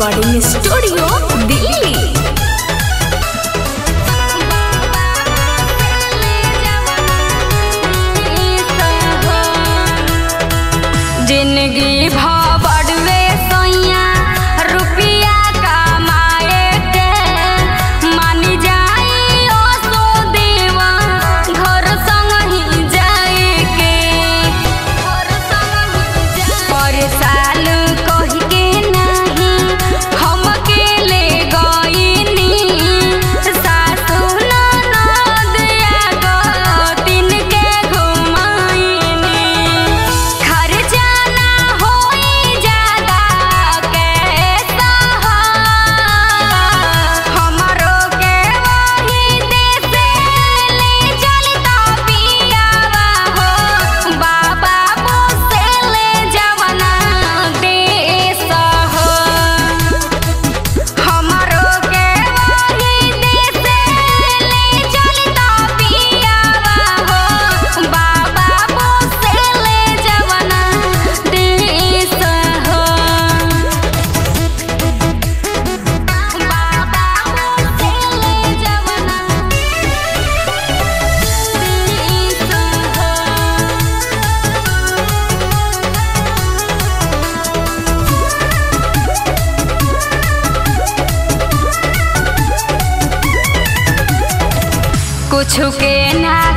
Recording studio Delhi ज़िंदगी भबड़वे कुछ ना।